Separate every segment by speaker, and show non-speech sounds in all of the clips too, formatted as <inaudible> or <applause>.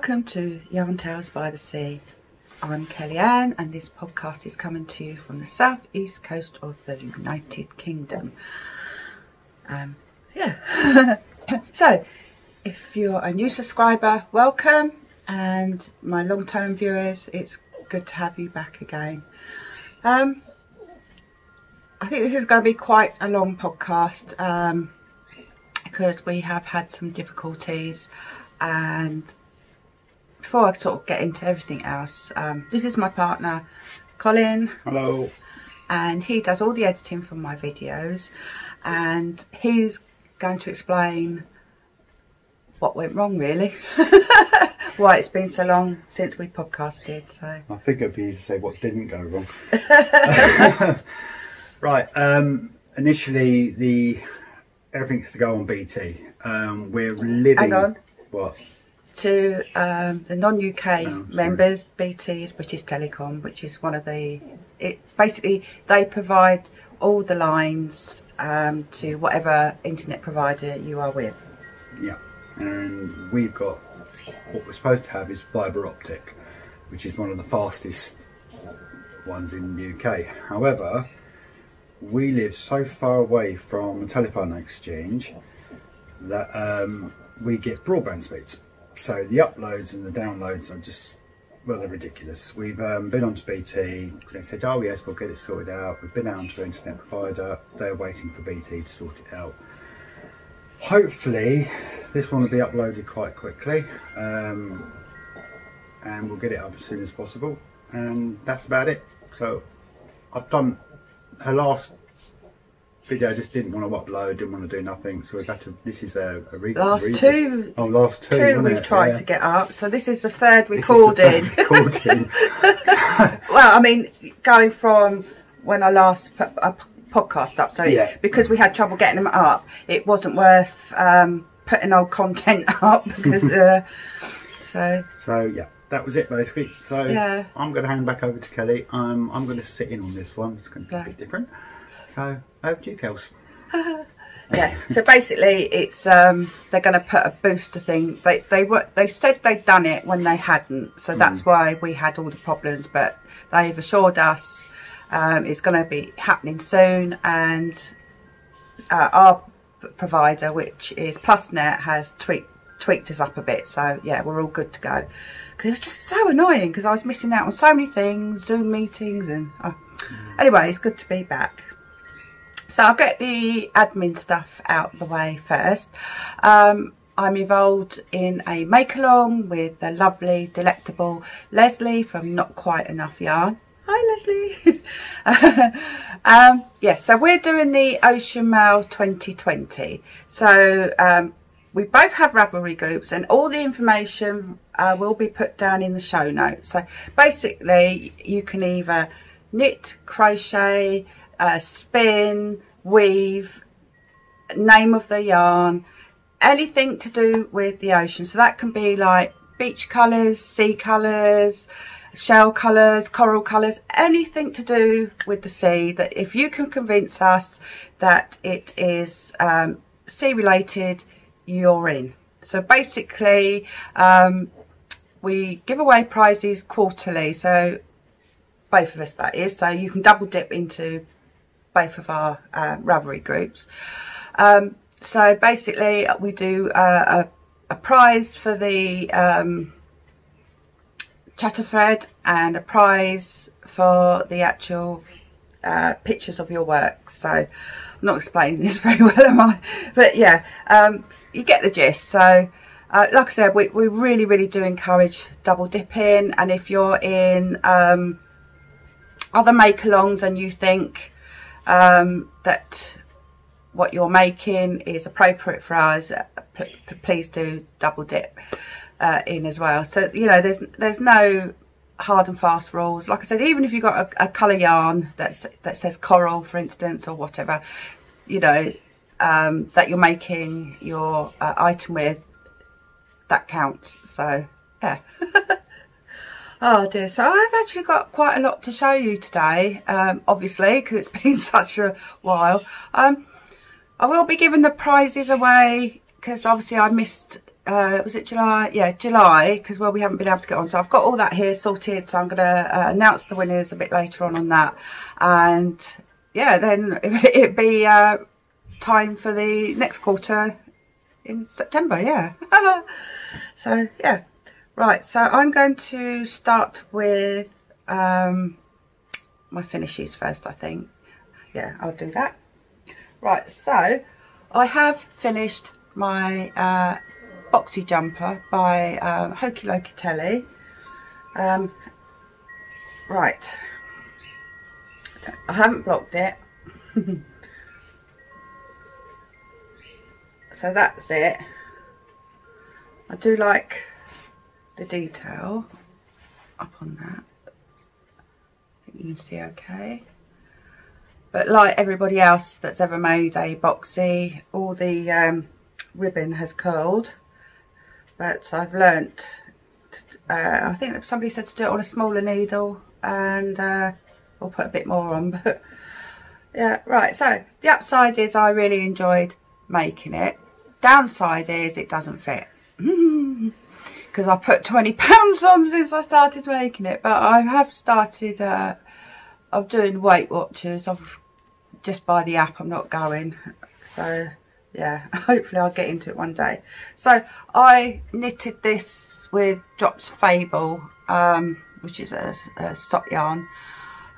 Speaker 1: Welcome to Yarn Tales by the Sea. I'm Kellyanne and this podcast is coming to you from the southeast coast of the United Kingdom. Um, yeah. <laughs> so, if you're a new subscriber, welcome, and my long-term viewers, it's good to have you back again. Um, I think this is going to be quite a long podcast um, because we have had some difficulties and before I sort of get into everything else, um, this is my partner, Colin.
Speaker 2: Hello.
Speaker 1: And he does all the editing for my videos and he's going to explain what went wrong really. <laughs> Why it's been so long since we podcasted. So
Speaker 2: I think it'd be easy to say what didn't go wrong. <laughs> <laughs> right. Um, initially, the everything's to go on BT. Um, we're living.
Speaker 1: Hang on.
Speaker 2: What?
Speaker 1: To um, the non-UK
Speaker 2: sorry.
Speaker 1: members, BT is British Telecom, which is one of the. It basically they provide all the lines um, to whatever internet provider you are with.
Speaker 2: Yeah. And we've got what we're supposed to have is fibre optic, which is one of the fastest ones in the UK. However, we live so far away from a telephone exchange that um, we get broadband speeds. So the uploads and the downloads are just well, they're ridiculous. We've um, been on to BT. They said, "Oh yes, we'll get it sorted out." We've been down to internet provider. They're waiting for BT to sort it out. Hopefully, this one will be uploaded quite quickly, um, and we'll get it up as soon as possible. And that's about it. So, I've done her last video. I just didn't want to upload, didn't want to do nothing. So we've had to. This is a, a re-
Speaker 1: Last
Speaker 2: re-
Speaker 1: two,
Speaker 2: Oh, last two.
Speaker 1: two we've
Speaker 2: it?
Speaker 1: tried
Speaker 2: Yeah.
Speaker 1: to get up. So this is the third
Speaker 2: This the
Speaker 1: recorded.
Speaker 2: third recording. <laughs> <laughs>
Speaker 1: well, I mean, going from when I last put a podcast up, so
Speaker 2: Yeah.
Speaker 1: because we had trouble getting them up, it wasn't worth um, putting old content <laughs> up because. Uh, so
Speaker 2: So yeah, that was it basically. So
Speaker 1: Yeah.
Speaker 2: I'm going to hand back over to Kelly. Um, I'm going to sit in on this one. It's going to be
Speaker 1: Yeah.
Speaker 2: a bit different. So you, Kels. <laughs>
Speaker 1: yeah, so basically, it's um, they're going to put a booster thing. They they were they said they'd done it when they hadn't, so that's why we had all the problems. But they've assured us um, it's going to be happening soon, and uh, our provider, which is PlusNet, has tweaked tweaked us up a bit. So yeah, we're all good to go. Because it was just so annoying because I was missing out on so many things, Zoom meetings, and oh. anyway, it's good to be back. So I'll get the admin stuff out the way first. Um, I'm involved in a make along with the lovely, delectable Leslie from Not Quite Enough Yarn. Hi, Leslie. <laughs> um, yeah, so we're doing the Ocean Mal 2020. So um, we both have Ravelry groups, and all the information uh, will be put down in the show notes. So basically, you can either knit, crochet, uh, spin, weave, name of the yarn, anything to do with the ocean. So that can be like beach colours, sea colours, shell colours, coral colours, anything to do with the sea. That if you can convince us that it is um, sea related, you're in. So basically, um, we give away prizes quarterly. So both of us that is. So you can double dip into both of our uh, Ravelry groups. Um, so basically, we do uh, a, a prize for the um, chatter thread and a prize for the actual uh, pictures of your work. So I'm not explaining this <laughs> very well, am I? But yeah, um, you get the gist. So. Uh, like I said, we, we really, really do encourage double dipping. And if you're in um, other make-alongs and you think um, that what you're making is appropriate for us, uh, please do double dip uh, in as well. So you know, there's there's no hard and fast rules. Like I said, even if you've got a, a colour yarn that's that says coral, for instance, or whatever, you know, um, that you're making your uh, item with, that counts. So yeah. <laughs> Oh dear, so I've actually got quite a lot to show you today, um, obviously, because it's <laughs> been such a while. Um, I will be giving the prizes away because obviously I missed uh, was it July? Yeah, July, because well, we haven't been able to get on. So I've got all that here sorted. So I'm going to uh, announce the winners a bit later on on that. And yeah, then <laughs> it'd be uh, time for the next quarter in September. Yeah. <laughs> so yeah, right. So I'm going to start with um, my finishes first. I think. Yeah, I'll do that. Right. So I have finished my uh, boxy jumper by um, Joji Locatelli. Um, right. I haven't blocked it. <laughs> so that's it. I do like the detail up on that. I think you can see okay. But like everybody else that's ever made a boxy, all the um, ribbon has curled. But I've learnt, to, uh, I think somebody said to do it on a smaller needle and uh, we'll put a bit more on. <laughs> But yeah, right, so the upside is I really enjoyed making it. Downside is it doesn't fit. <laughs> Because I put £20 <laughs> on since I started making it. But I have started, uh, I'm doing Weight Watchers. I've just by the app, I'm not going. So yeah, <laughs> hopefully I'll get into it one day. So I knitted this with Drops Fabel, um, which is a, a stock yarn.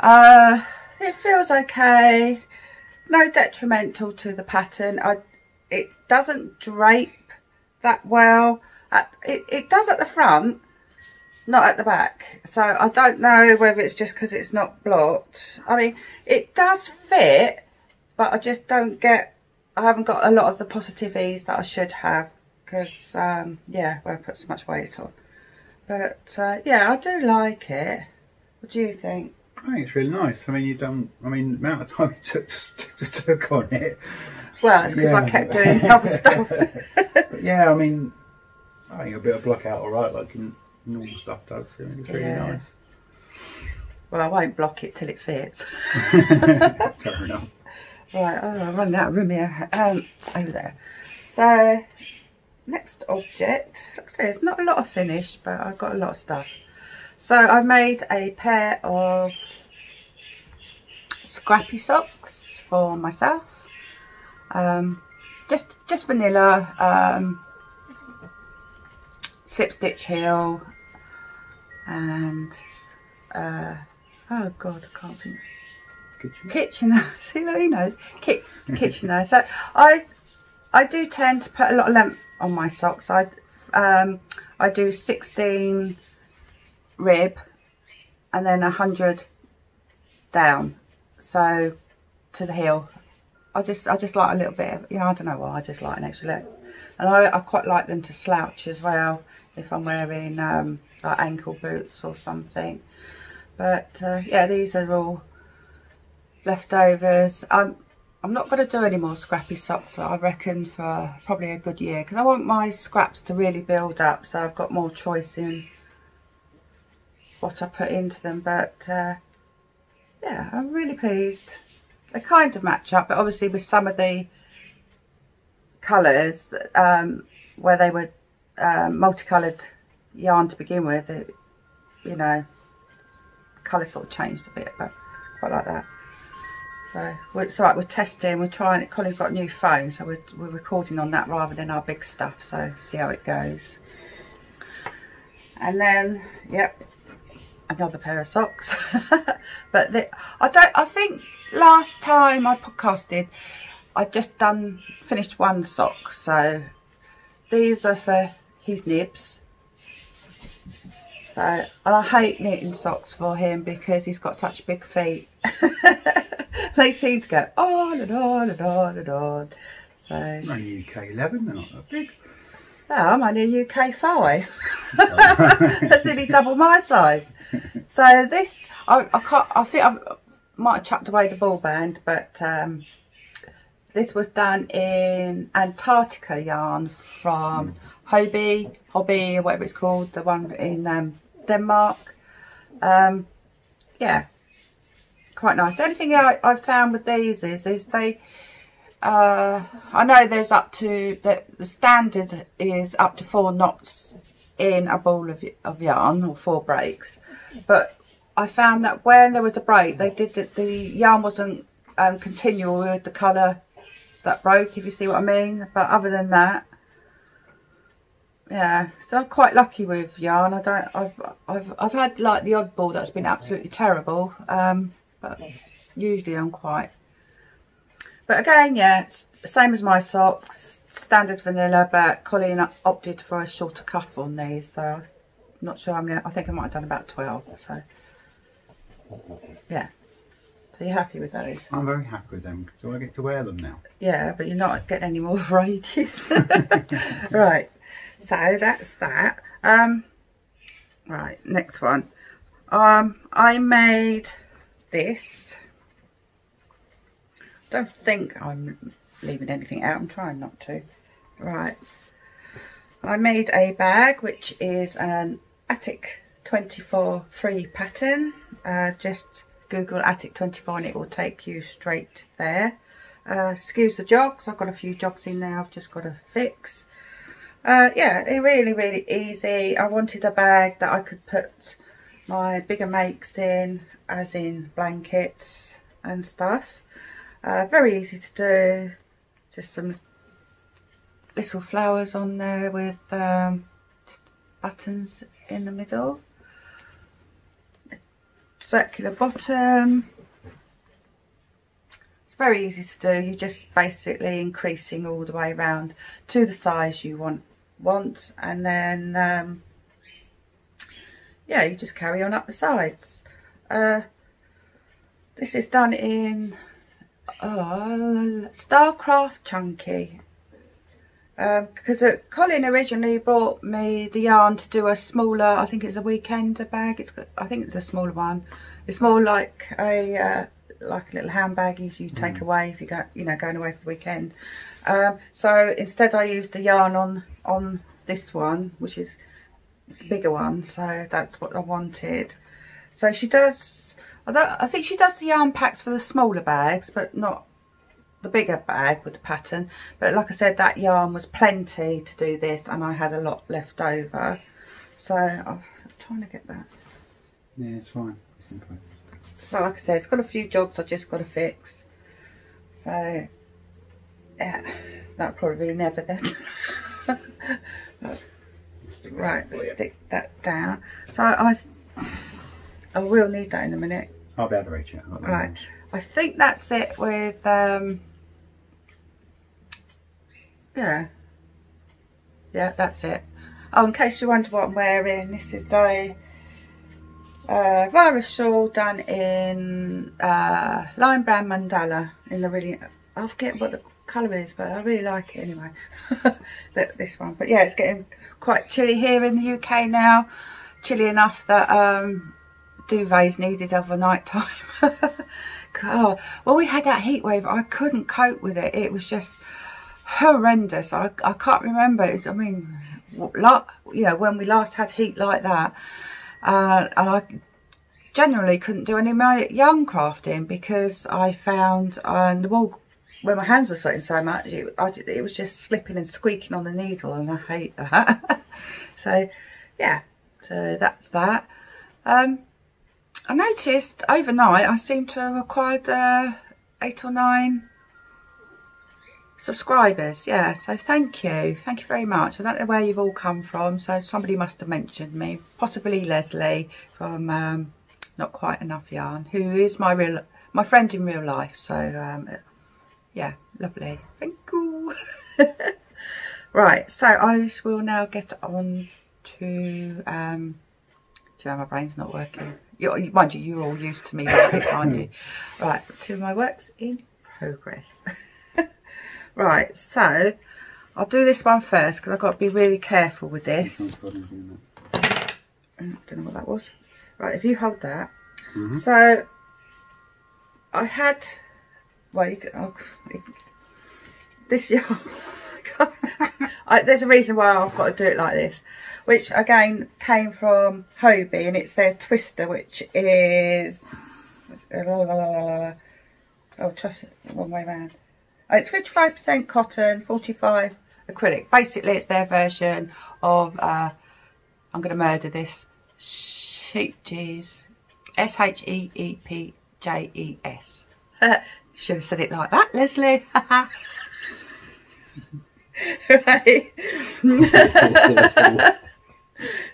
Speaker 1: Uh, it feels okay. No detrimental to the pattern. I, it doesn't drape that well. At, it, it does at the front, not at the back. So I don't know whether it's just because it's not blocked. I mean, it does fit, but I just don't get, I haven't got a lot of the positive ease that I should have because, um, yeah, where I put so much weight on. But, uh, yeah, I do like it. What do you think?
Speaker 2: I think it's really nice. I mean, you don't. I mean, the amount of time it took <laughs> to, to took on it.
Speaker 1: Well, it's because yeah. I kept doing other stuff. <laughs>
Speaker 2: yeah, I mean, I think a bit of block out all right, like normal stuff does. It's really yeah. nice.
Speaker 1: Well, I won't block it till it fits. <laughs> <laughs>
Speaker 2: Fair enough.
Speaker 1: Right, oh, I'm running out of room here. Um, over there. So, next object. Like I say, it's not a lot of finish, but I've got a lot of stuff. So I made a pair of scrappy socks for myself. Um, just just vanilla, um, slip stitch heel, and uh, oh god, I can't think.
Speaker 2: Kitchen.
Speaker 1: Kitchen. <laughs> See, look, you know, ki kitchen there. So I I do tend to put a lot of length on my socks. I um, I do 16 rib and then a hundred down so to the heel I just I just like a little bit of you know I don't know why I just like an extra leg and I, I quite like them to slouch as well if I'm wearing um, like ankle boots or something. But uh, yeah these are all leftovers. I'm I'm not going to do any more scrappy socks I reckon for probably a good year because I want my scraps to really build up so I've got more choice in what I put into them. But uh, yeah I'm really pleased. They kind of match up but obviously with some of the colours um, where they were um, multicoloured yarn to begin with it, you know colour sort of changed a bit but quite like that so it's alright we're testing we're trying it Colin's got a new phone so we're, we're recording on that rather than our big stuff so see how it goes and then yep another pair of socks. <laughs> but the, I don't. I think last time I podcasted, I'd just done finished one sock. So these are for his nibs. So I hate knitting socks for him because he's got such big feet. <laughs> they seem to go on and on and on and on. So.
Speaker 2: Only UK 11, they're not that big.
Speaker 1: Well, I'm only a UK 5. <laughs> That's nearly double my size. So this, I, I can't, I think I might have chucked away the ball band, but um, this was done in Antarctica yarn from mm. Hobbii, Hobbii, or whatever it's called, the one in um, Denmark. Um, yeah, quite nice. The only thing I, I found with these is, is they uh, I know there's up to the, the standard is up to four knots in a ball of, of yarn or four breaks but I found that when there was a break they did that the yarn wasn't um, continual with the colour that broke if you see what I mean but other than that yeah so I'm quite lucky with yarn I don't I've I've, I've had like the odd ball that's been absolutely terrible um, but usually I'm quite but again yeah same as my socks standard vanilla but Colin opted for a shorter cuff on these so I'm not sure I'm gonna I think I might have done about 12 so. Yeah so you're happy with those?
Speaker 2: I'm very happy with them. Do I get to wear them now?
Speaker 1: Yeah but you're not getting any more <laughs> varieties. <laughs> Right so that's that um right next one um I made this don't think I'm leaving anything out. I'm trying not to. Right. I made a bag which is an Attic 24 free pattern. Uh, just Google Attic 24 and it will take you straight there. Uh, excuse the jogs. I've got a few jogs in there I've just got to fix. Uh, yeah, really, really easy. I wanted a bag that I could put my bigger makes in, as in blankets and stuff. Uh, very easy to do. Just some little flowers on there with um, buttons in the middle. Circular bottom. It's very easy to do. You're just basically increasing all the way around to the size you want, want and then um, yeah, you just carry on up the sides. Uh, this is done in oh, Stylecraft Chunky. Because um, uh, Colin originally brought me the yarn to do a smaller, I think it's a weekender bag. It's got, I think it's a smaller one. It's more like a uh, like a little handbag you take mm. away if you go, you know, going away for the weekend. Um, so instead, I used the yarn on on this one, which is bigger one. So that's what I wanted. So she does I, don't, I think she does the yarn packs for the smaller bags, but not the bigger bag with the pattern. But like I said, that yarn was plenty to do this, and I had a lot left over. So I'm trying to get that.
Speaker 2: Yeah, it's fine.
Speaker 1: So like I said, it's got a few jogs I just got to fix. So yeah, that'll probably be never then. <laughs> right, stick that down. So I, I will need that in a minute.
Speaker 2: I'll be able to reach it.
Speaker 1: Right. I think that's it with, um, yeah. Yeah, that's it. Oh, in case you wonder what I'm wearing, this is a uh, virus shawl done in uh, Lion Brand Mandala in the really, I forget what the colour is, but I really like it anyway. <laughs> this one. But yeah, it's getting quite chilly here in the UK now. Chilly enough that um, duvets needed overnight time. <laughs> God, well, we had that heat wave. I couldn't cope with it. It was just horrendous. I, I can't remember. I mean, like, you know, when we last had heat like that, uh, and I generally couldn't do any of my yarn crafting because I found um, the wall when my hands were sweating so much, it, I, it was just slipping and squeaking on the needle, and I hate that. <laughs> so, yeah, so that's that. Um, I noticed overnight I seem to have acquired uh, eight or nine subscribers. Yeah, so thank you. Thank you very much. I don't know where you've all come from, so somebody must have mentioned me. Possibly Leslie from um, Not Quite Enough Yarn, who is my real my friend in real life. So, um, yeah, lovely. Thank you. <laughs> right, so I will now get on to... Um, do you know my brain's not working? You're, mind you, you're all used to me like this, aren't you? <laughs> Right, to my works in progress. <laughs> right, so I'll do this one first because I've got to be really careful with this. I don't know what that was. Right, if you hold that. Mm -hmm. So, I had, well, oh, this, <laughs> I, there's a reason why I've got to do it like this which again came from Hobbii and it's their twister which is oh trust it one way around Oh, it's 55% cotton, 45 acrylic. Basically, it's their version of, uh, I'm going to murder this, Sheepjes, S-H-E-E-P-J-E-S. <laughs> Should have said it like that, Leslie. <laughs> right. <laughs>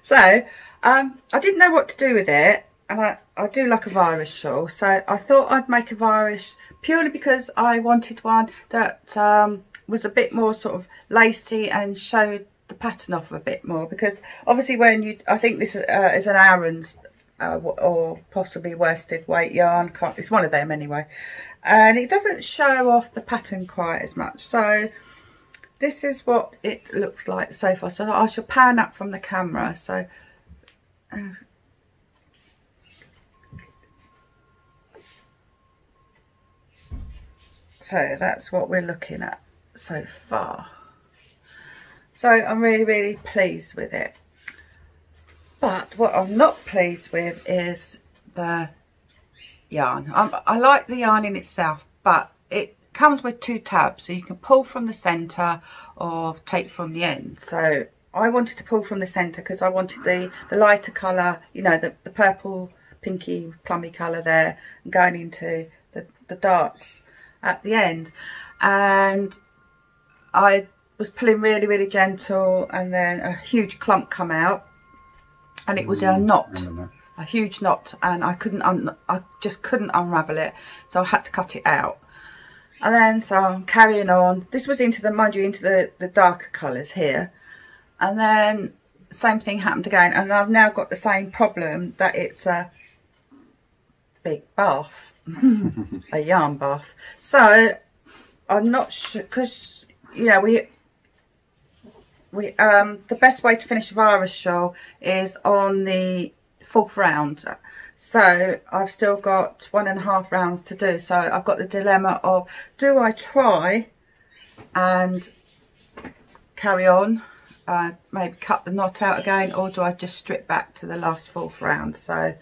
Speaker 1: so, um, I didn't know what to do with it. And I, I do like a virus shawl. So I thought I'd make a virus purely because I wanted one that um, was a bit more sort of lacy and showed the pattern off a bit more. Because obviously when you, I think this uh, is an Aran's uh, or possibly worsted weight yarn. Can't, it's one of them anyway. And it doesn't show off the pattern quite as much. So this is what it looks like so far. So I shall pan up from the camera. So uh, so that's what we're looking at so far. So I'm really, really pleased with it. But what I'm not pleased with is the yarn. I'm, I like the yarn in itself, but it comes with two tabs. So you can pull from the centre or take from the end. So I wanted to pull from the centre because I wanted the, the lighter colour, you know, the, the purple, pinky, plummy colour there, going into the, the darks at the end. And I was pulling really, really gentle and then a huge clump come out and it was a mm, knot a huge knot and I couldn't I just couldn't unravel it so I had to cut it out. And then so I'm carrying on. This was into the mind you into the the darker colors here. And then same thing happened again and I've now got the same problem that it's a big bath <laughs> a yarn bath. So I'm not sure because you know we we um the best way to finish a virus shawl is on the fourth round. So I've still got one and a half rounds to do. So I've got the dilemma of do I try and carry on uh, maybe cut the knot out again or do I just strip back to the last fourth round? So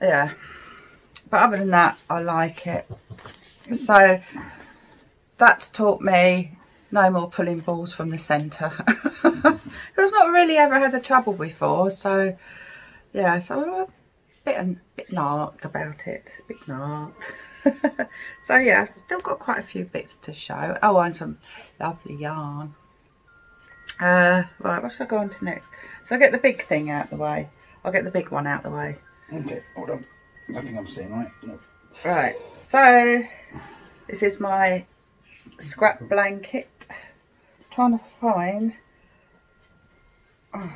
Speaker 1: yeah. But other than that I like it. So that's taught me no more pulling balls from the centre. <laughs> I've not really ever had a trouble before, so yeah, so I'm a bit, a bit narked about it, a bit narked. <laughs> so yeah, I've still got quite a few bits to show. Oh, and some lovely yarn. Uh, right, what should I go on to next? So I get the big thing out the way. I'll get the big one out the way.
Speaker 2: Okay, hold on. I think I'm seeing right. No.
Speaker 1: Right, so this is my scrap blanket. trying to find. Oh,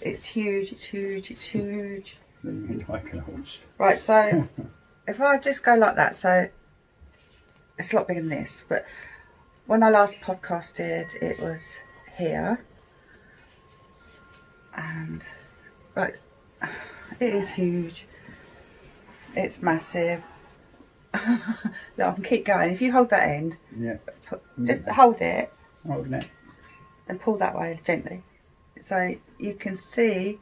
Speaker 1: it's, huge, it's huge, it's huge. Mm, right, so <laughs> if I just go like that, so it's a lot bigger than this, but when I last podcasted, it was here. And, right, it is huge. It's massive. <laughs> no, I can keep going. If you hold that end,
Speaker 2: yeah,
Speaker 1: put, just yeah. hold it,
Speaker 2: holding it,
Speaker 1: and pull that way gently, so you can see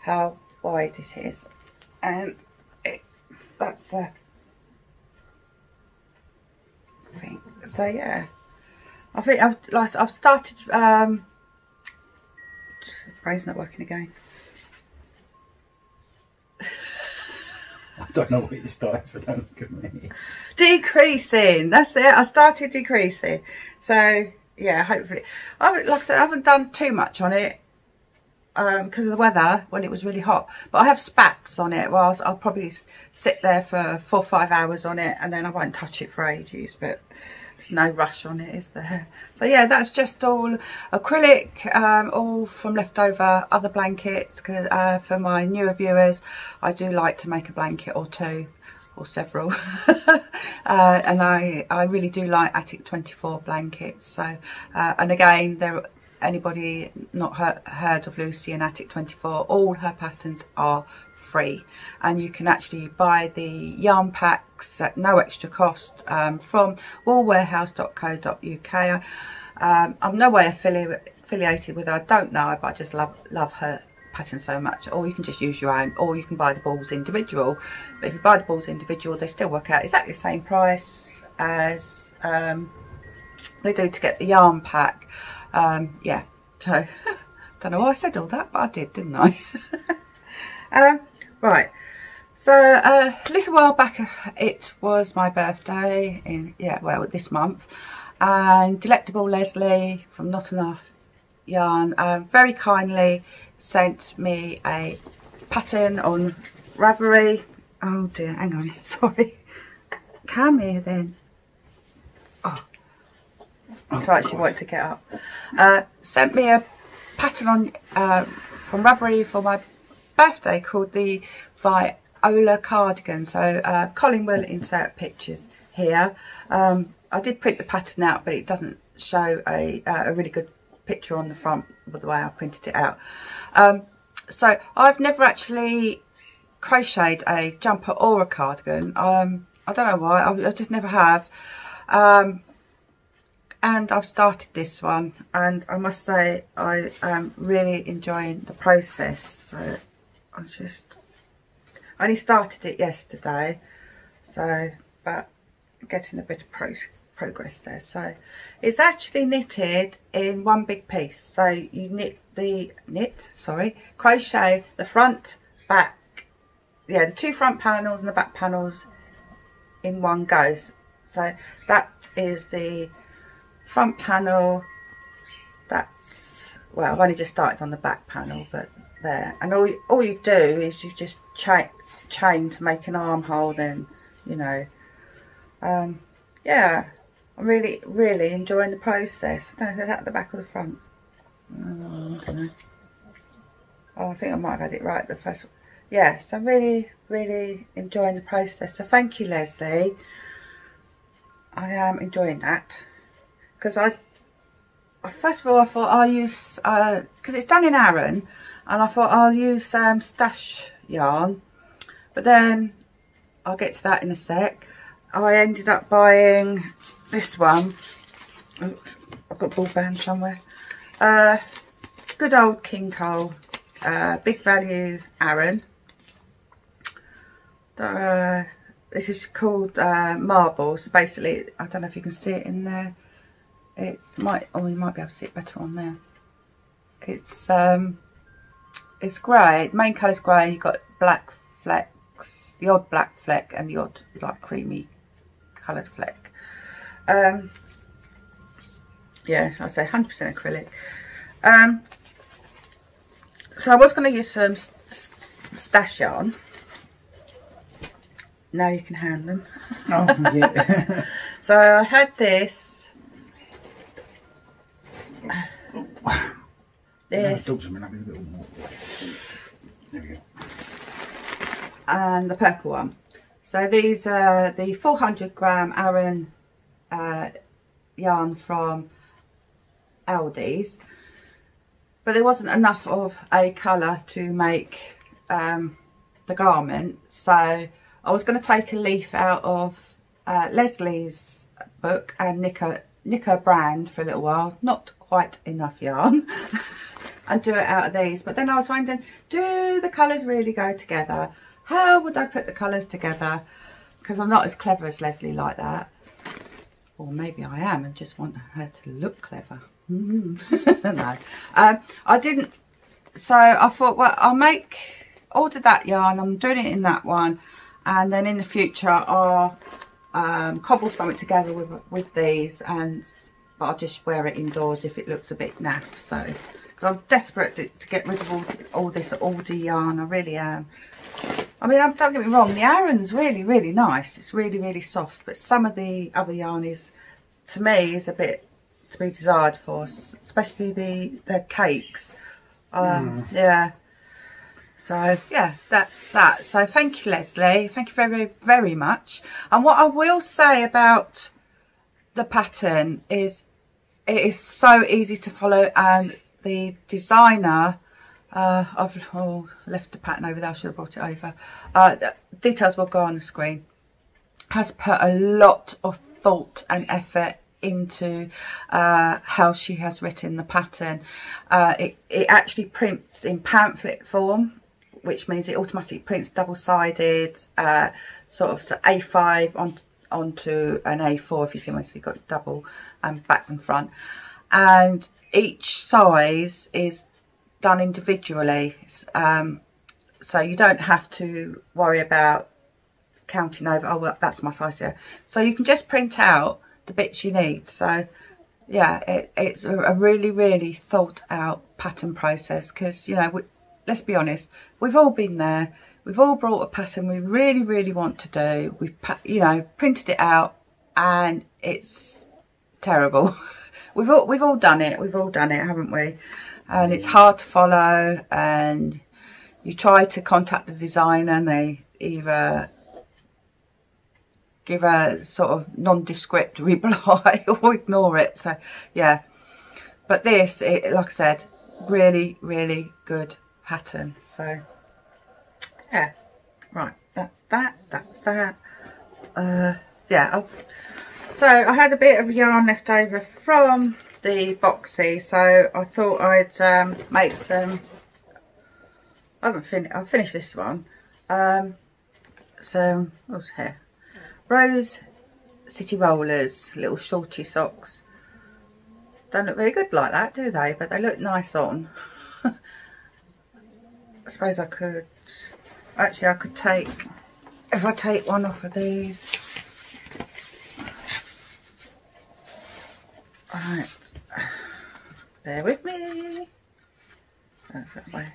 Speaker 1: how wide it is, and it's that's the thing. So yeah, I think I've like I've started. Um, brain's not working again. <laughs>
Speaker 2: I don't know what you started, so don't look at me.
Speaker 1: Decreasing, that's it. I started decreasing. So, yeah, hopefully. I, like I said, I haven't done too much on it because um, of the weather when it was really hot. But I have spats on it whilst I'll probably sit there for four or five hours on it and then I won't touch it for ages. But there's no rush on it, is there? So yeah, that's just all acrylic, um, all from leftover other blankets. Uh, for my newer viewers, I do like to make a blanket or two or several <laughs> uh, and I I really do like Attic 24 blankets so uh, and again there anybody not heard, of Lucy and Attic 24 all her patterns are free and you can actually buy the yarn packs at no extra cost um, from woolwarehouse.co.uk. Um, I'm no way affili affiliated with her, I don't know her, but I just love, love her pattern so much or you can just use your own or you can buy the balls individual but if you buy the balls individual they still work out exactly the same price as um, they do to get the yarn pack. Um, yeah, so <laughs> don't know why I said all that, but I did, didn't I? <laughs> um, right. So uh, a little while back, it was my birthday in yeah, well, this month, and Delectable Leslie from Not Enough Yarn uh, very kindly sent me a pattern on Ravelry. Oh dear, hang on, <laughs> sorry. Come here then. Right, she wanted to get up. Uh, sent me a pattern on uh, from Ravelry for my birthday called the Viola cardigan. So uh, Colin will insert pictures here. Um, I did print the pattern out, but it doesn't show a, uh, a really good picture on the front with the way I printed it out. Um, so I've never actually crocheted a jumper or a cardigan. Um, I don't know why, I, I just never have. Um, and I've started this one and I must say I am really enjoying the process. So I just, I only started it yesterday. So, but getting a bit of pro progress there. So it's actually knitted in one big piece. So you knit the, knit, sorry, crochet the front, back, yeah, the two front panels and the back panels in one goes So that is the front panel. That's, well, I've only just started on the back panel, but there. And all, all you do is you just chain, chain to make an armhole then, you know. Um, yeah, I'm really, really enjoying the process. I don't know if that's at the back or the front. Oh, I. Oh, I think I might have had it right the first one. Yes, I'm really, really enjoying the process. So thank you, Leslie. I am enjoying that. Because I, first of all, I thought I'll use, because uh, it's done in Aran, and I thought I'll use um, stash yarn. But then, I'll get to that in a sec. I ended up buying this one. I've got ball band somewhere. Uh, good old King Cole. Uh, big value Aran. Uh, this is called uh, marble. So basically, I don't know if you can see it in there. It might, oh, you might be able to see it better on there. It's um, it's grey. Main colour's grey. You've got black flecks, the odd black fleck, and the odd like creamy coloured fleck. Um, yeah, I say 100% acrylic. Um, so I was going to use some stash yarn. Now you can hand them. Oh, yeah. <laughs> so I had this. This. There we go. And the purple one. So these are the 400 gram Aran uh, yarn from Aldi's. But there wasn't enough of a colour to make um, the garment. So I was going to take a leaf out of uh, Leslie's book and nick a, nick a brand for a little while. Not quite enough yarn. <laughs> and do it out of these. But then I was wondering, do the colours really go together? How would I put the colours together? Because I'm not as clever as Leslie like that. Or maybe I am and just want her to look clever. <laughs> no. Um, I didn't. So I thought, well, I'll make, order that yarn. I'm doing it in that one. And then in the future, I'll um, cobble something together with, with these. And but I'll just wear it indoors if it looks a bit naff. So I'm desperate to, to, get rid of all, all this Aldi yarn. I really am. I mean, don't get me wrong, the Aran's really, really nice. It's really, really soft. But some of the other yarn is, to me, is a bit to be desired for, especially the, the cakes. Um, mm. Yeah. So, yeah, that's that. So, thank you, Leslie. Thank you very, very much. And what I will say about the pattern is it is so easy to follow and the designer uh, I've oh, left the pattern over there, I should have brought it over. Uh, details will go on the screen. Has put a lot of thought and effort into uh, how she has written the pattern. Uh, it, it actually prints in pamphlet form, which means it automatically prints double-sided, uh, sort of A5 on onto an A4 if you see so you've got double and back and front. And each size is done individually. Um, so you don't have to worry about counting over oh well that's my size here so you can just print out the bits you need. So yeah it, it's a, really really thought out pattern process because you know let's be honest we've all been there. We've all brought a pattern we really really want to do. We've you know printed it out and it's terrible. <laughs> We've all we've all done it. We've all done it haven't we? And it's hard to follow and you try to contact the designer and they either give a sort of nondescript <laughs> reply or ignore it. So yeah. But this it, like I said really really good pattern so yeah. Right that's that that's that. Uh yeah I'll, so I had a bit of yarn left over from the boxy so I thought I'd um, make some I haven't finished I'll finish this one. Um, so what's here? Rose City Rollers little shorty socks. Don't look very good like that do they? But they look nice on <laughs> I suppose I could actually I could take if I take one off of these. Right. Bear with me. That's that way.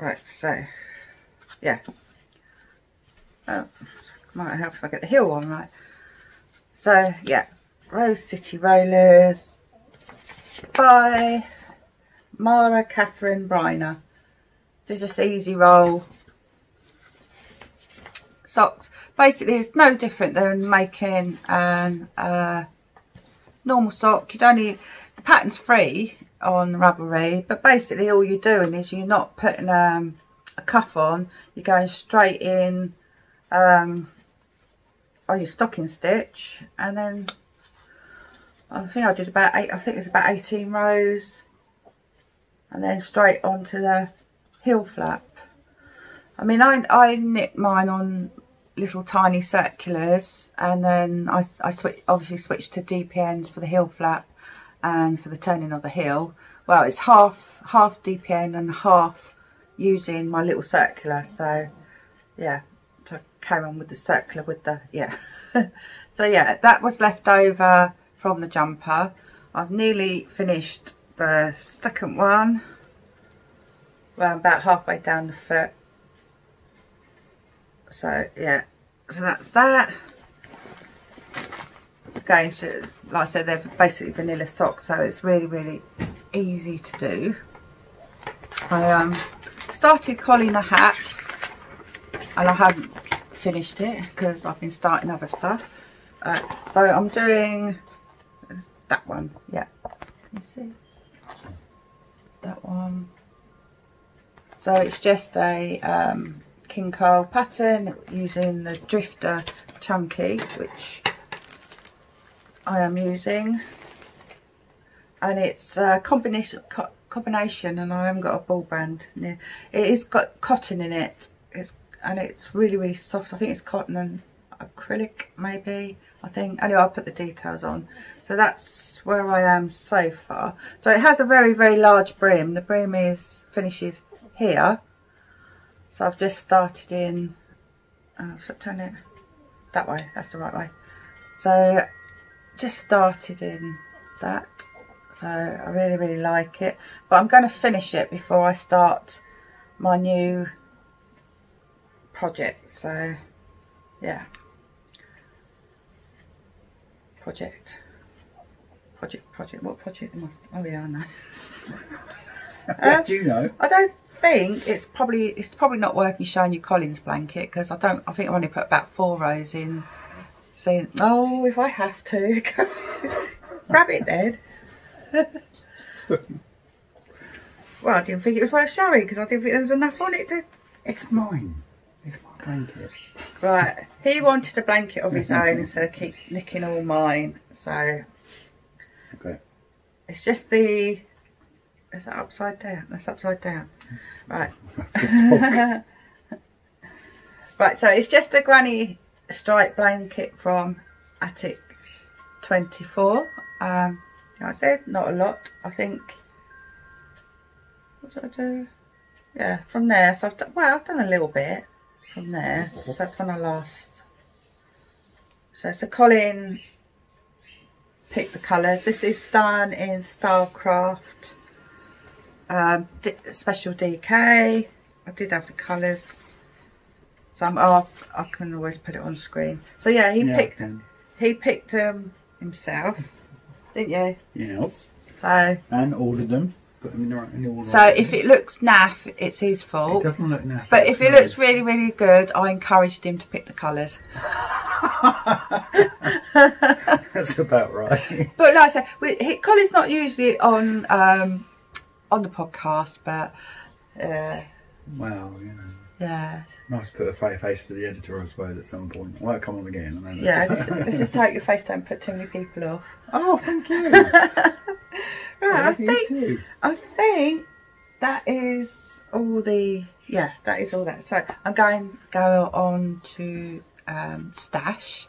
Speaker 1: Right so yeah. Oh might help if I get the heel one right. So yeah Rose City Rollers by Mara Catherine Bryner. They're just easy roll. Socks. Basically it's no different than making an uh, normal sock. You don't need the pattern's free on Ravelry but basically all you're doing is you're not putting um, a cuff on. You're going straight in um, on your stocking stitch and then I think I did about eight I think it's about 18 rows. And then straight onto the heel flap. I mean I, I knit mine on little tiny circulars and then I, I switch, obviously switched to DPNs for the heel flap and for the turning of the heel well it's half half DPN and half using my little circular so yeah. To carry on with the circular with the yeah. <laughs> So yeah that was left over from the jumper. I've nearly finished the second one. Well I'm about halfway down the foot. So yeah. So that's that. Again so like I said they're basically vanilla socks so it's really really easy to do. I um started colling the hat and I haven't finished it because I've been starting other stuff. Uh, so I'm doing that one yeah can you see that one so it's just a um, King Cole pattern using the Drifter Chunky, which I am using. And it's a combination, co combination and I haven't got a ball band near. It is got cotton in it. It's and it's really, really soft. I think it's cotton and acrylic maybe, I think. Anyway, I'll put the details on. So that's where I am so far. So it has a very, very large brim. The brim is finishes here so I've just started in, oh, should I turn it that way? That's the right way. So just started in that. So I really, really like it. But I'm going to finish it before I start my new project. So yeah. Project. Project, project. What project? Oh yeah, I know. <laughs>
Speaker 2: uh, Do you know?
Speaker 1: I don't think it's probably it's probably not worth me showing you Colin's blanket because I don't I think I've only put about four rows in saying oh if I have to <laughs> grab it then <laughs> well I didn't think it was worth showing because I didn't think there was enough on it to
Speaker 2: it's mine it's my blanket
Speaker 1: right he wanted a blanket of his own instead of keep nicking all mine so it's just the is that upside down that's upside down Right. <laughs> right, so it's just a granny stripe blanket from Attic 24. Um, like I said, not a lot, I think. What did I do? Yeah, from there. So I've done, well, I've done a little bit from there. So that's when I last. So it's a Colin pick the colours. This is done in Stylecraft um, special DK. I did have the colours. So I'm, oh, I can always put it on screen. So yeah, he
Speaker 2: Yeah,
Speaker 1: picked he picked um himself, didn't you?
Speaker 2: Yes.
Speaker 1: So
Speaker 2: And ordered them. Put them in the right in the
Speaker 1: so if it looks naff, it's his fault.
Speaker 2: it doesn't look now.
Speaker 1: But if it looks really, really good, I encouraged him to pick the colours. <laughs>
Speaker 2: That's about right.
Speaker 1: But like I said, we, Colin's not usually on um, on the podcast, but uh,
Speaker 2: well, you know.
Speaker 1: Yeah,
Speaker 2: Nice to put a fa- face to the editor, I suppose, at some point. I won't come on again.
Speaker 1: yeah. Let's, let's just hope your face don't put too many people off.
Speaker 2: oh, thank you. <laughs>
Speaker 1: Right, I
Speaker 2: Love you
Speaker 1: think
Speaker 2: too.
Speaker 1: I think that is all the yeah, that is all that. So I'm going go on to um, stash.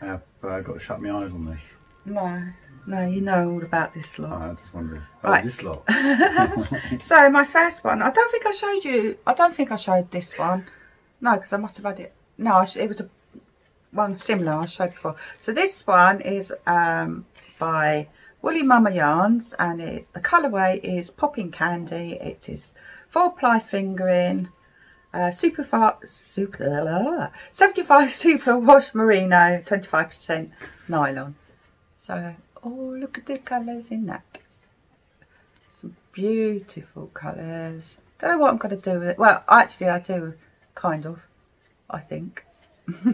Speaker 2: I've uh, got to shut my eyes on this.
Speaker 1: No, no, you know all about this
Speaker 2: Oh,
Speaker 1: lot.
Speaker 2: I just wondered. Oh,
Speaker 1: Right.
Speaker 2: this lot. <laughs>
Speaker 1: So my first one, I don't think I showed you. I don't think I showed this one. No, because I must have had it. No, it was a one similar I showed before. So this one is um, by Woolly Mama Yarns, and it, the colourway is Popping Candy. It is four ply fingering, uh, super far, super seventy five <laughs> super wash merino, twenty five percent nylon. So oh look at the colours in that. Some beautiful colours. Don't know what I'm going to do with it. Well, actually, I do, kind of. I think. <laughs>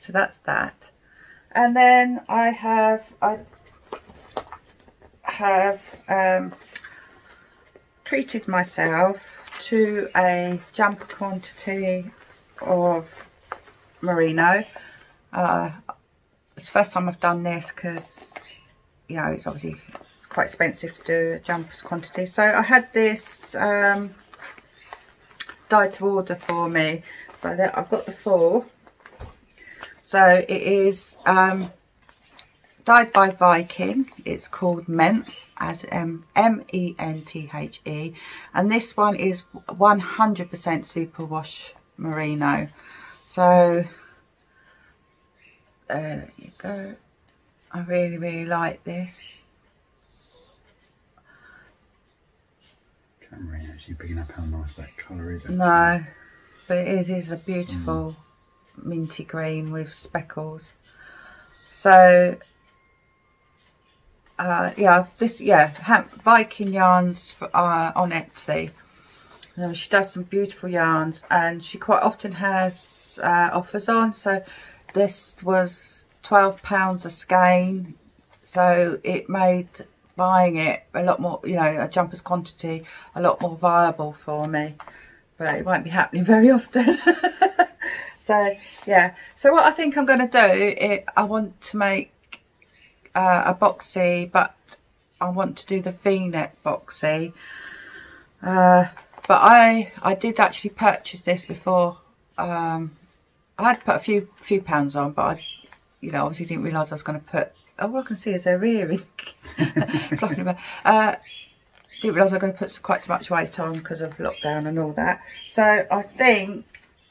Speaker 1: so that's that. And then I have I have um, treated myself to a jumper quantity of merino. Uh, it's the first time I've done this because you know it's obviously it's quite expensive to do a jumpers quantity. So I had this um, dyed to order for me. So that I've got the four. So it is um, dyed by Viking. It's called Ment as M M E N T H E, and this one is 100% superwash merino. So there you go. I really really like this.
Speaker 2: Camera ain't actually picking up how nice that colour is. actually.
Speaker 1: No, but it is, is a beautiful minty green with speckles. So, uh, yeah, this yeah, Viking yarns for, uh, on Etsy. Um, she does some beautiful yarns, and she quite often has uh, offers on. So, this was twelve pounds a skein, so it made buying it a lot more, you know, a jumper's quantity a lot more viable for me but it won't be happening <laughs> very often. <laughs> so yeah, so what I think I'm going to do, it, I want to make uh, a boxy, but I want to do the V-neck boxy. Uh, but I I did actually purchase this before. Um, I had put a few few pounds on, but I, you know, obviously didn't realise I was going to put. Oh, all I can see is her earring. <laughs> Flopping about. Uh, didn't realise I was going to put quite so much weight on because of lockdown and all that. So I think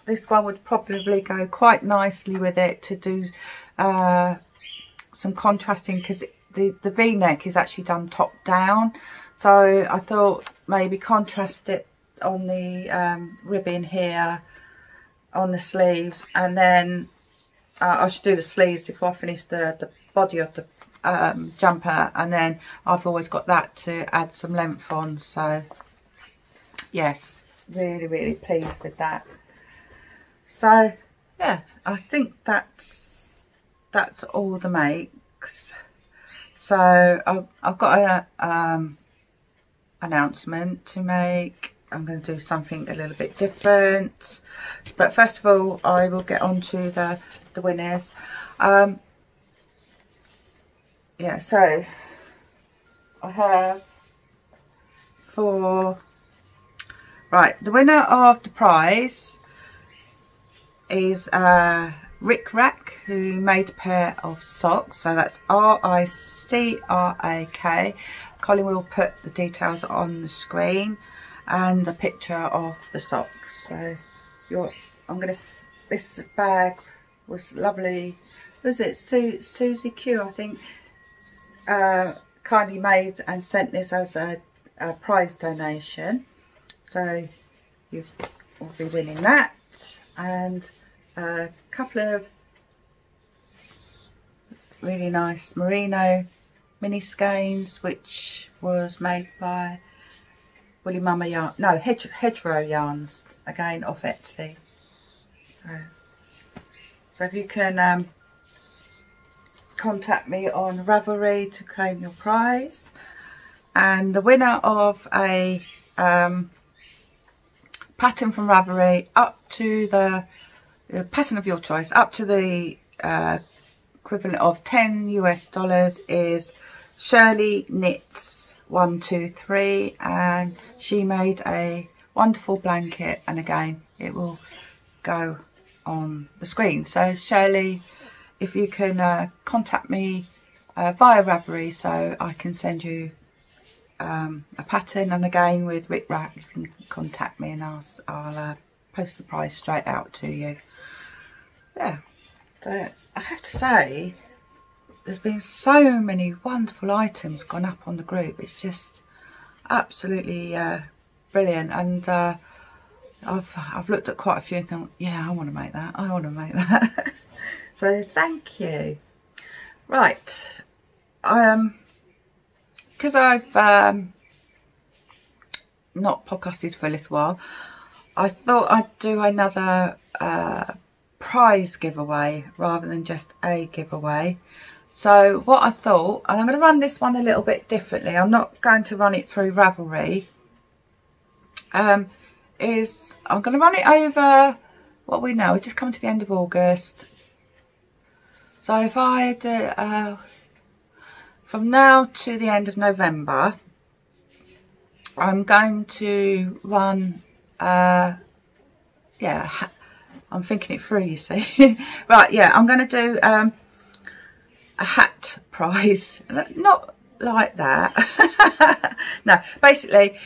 Speaker 1: this one would probably go quite nicely with it to do uh, some contrasting because the, the V-neck is actually done top down. So I thought maybe contrast it on the um, ribbon here on the sleeves and then uh, I should do the sleeves before I finish the, the body of the um, jumper and then I've always got that to add some length on so yes really really pleased with that. So yeah I think that's that's all the makes. So I've, I've got a um, announcement to make I'm going to do something a little bit different. But first of all I will get on to the the winners. Um, yeah so I have for right the winner of the prize is uh Rick Rack who made a pair of socks. So that's R-I-C-R-A-K Colin will put the details on the screen and a picture of the socks. So you're I'm gonna this bag was lovely. Was it Su Susie Q I think uh, kindly made and sent this as a, a prize donation. So you will be winning that. And a couple of really nice merino mini skeins which was made by Woolly Mama Yarn, no hedge, Hedgerow Yarns again off Etsy so, if you can um, contact me on Ravelry to claim your prize. And the winner of a um, pattern from Ravelry up to the, the, pattern of your choice, up to the uh, equivalent of 10 US dollars is Shirley Knits 123 and she made a wonderful blanket and again it will go on the screen. So Shirley if you can uh, contact me uh, via Ravelry so I can send you um, a pattern and again with Rick Rack you can contact me and I'll, I'll uh, post the price straight out to you. Yeah, so I have to say there's been so many wonderful items gone up on the group. It's just absolutely uh, brilliant and uh, I've I've looked at quite a few and thought, yeah, I want to make that. I want to make that. <laughs> So thank you. Right. Um, because I've um, not podcasted for a little while, I thought I'd do another uh, prize giveaway rather than just a giveaway. So what I thought, and I'm going to run this one a little bit differently. I'm not going to run it through Ravelry. Um, is I'm going to run it over what we know. We're just coming to the end of August. So if I do, uh, from now to the end of November, I'm going to run, uh, yeah, I'm thinking it through, you see. <laughs> right, yeah, I'm going to do um, a hat prize. <laughs> Not like that. <laughs> no, basically,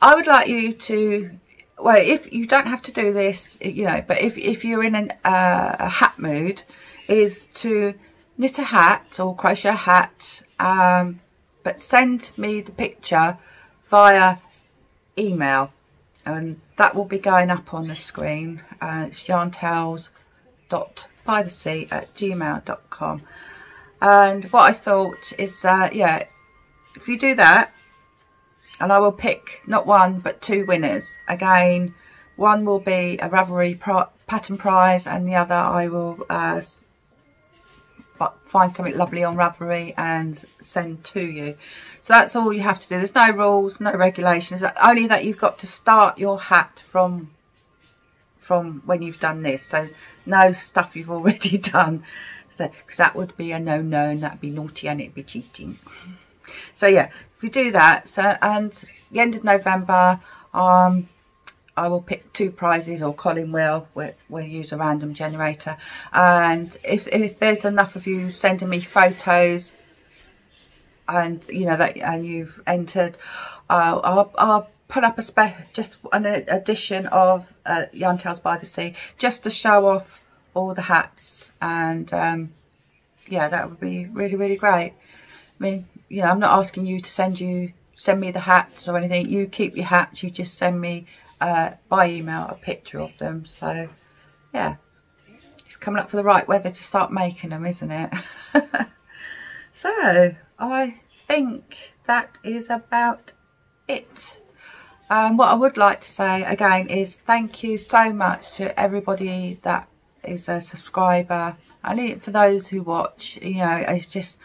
Speaker 1: I would like you to, well, if you don't have to do this, you know, but if, if you're in an, uh, a hat mood, is to knit a hat or crochet a hat um, but send me the picture via email and that will be going up on the screen uh, it's yarntales.bythesea at gmail.com and what I thought is uh, yeah if you do that and I will pick not one but two winners again one will be a Ravelry pattern prize and the other I will uh, find something lovely on Ravelry and send to you. So that's all you have to do. There's no rules, no regulations. Only that you've got to start your hat from from when you've done this. So no stuff you've already <laughs> done. Because so, that would be a no-no and that'd be naughty and it'd be cheating. So yeah, if you do that, so and the end of November, um, I will pick two prizes or Colin will we'll, we'll, use a random generator and if, if there's enough of you sending me photos and you know that and you've entered uh, I'll, I'll put up a spec just an edition of uh, Yarn Tales by the Sea just to show off all the hats and um, yeah that would be really really great I mean you know I'm not asking you to send you send me the hats or anything you keep your hats you just send me uh, by email a picture of them. So, yeah, it's coming up for the right weather to start making them, isn't it? <laughs> so, I think that is about it. Um, what I would like to say again is thank you so much to everybody that is a subscriber. And for those who watch you know it's just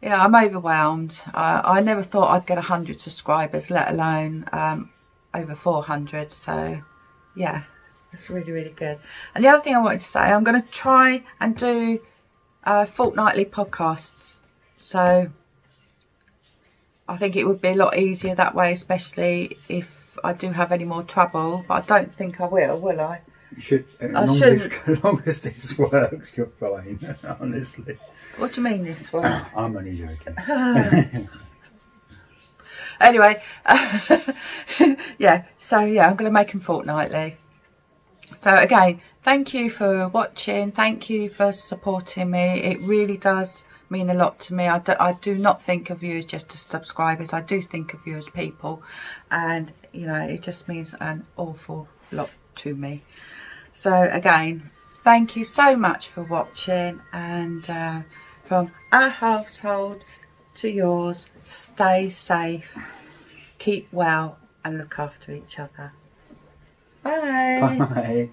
Speaker 1: yeah I'm overwhelmed. Uh, I never thought I'd get 100 subscribers let alone um, over 400 so yeah it's really really good. And the other thing I wanted to say I'm going to try and do uh, fortnightly podcasts. So I think it would be a lot easier that way, especially if I do have any more trouble. But I don't think I will, will I?
Speaker 2: You should, as,
Speaker 1: I
Speaker 2: long as,
Speaker 1: shouldn't.
Speaker 2: as <laughs> long as this works, you're fine. <laughs> Honestly,
Speaker 1: What do you mean this one? <coughs>
Speaker 2: I'm only joking. <laughs>
Speaker 1: anyway, yeah, so yeah, I'm going to make them fortnightly. So again, thank you for watching. Thank you for supporting me. It really does mean a lot to me. I do, I do not think of you as just as subscribers. I do think of you as people. And, you know, it just means an awful lot to me. So again, thank you so much for watching. And uh, from our household to yours, stay safe, keep well and look after each other. Bye.
Speaker 2: Bye.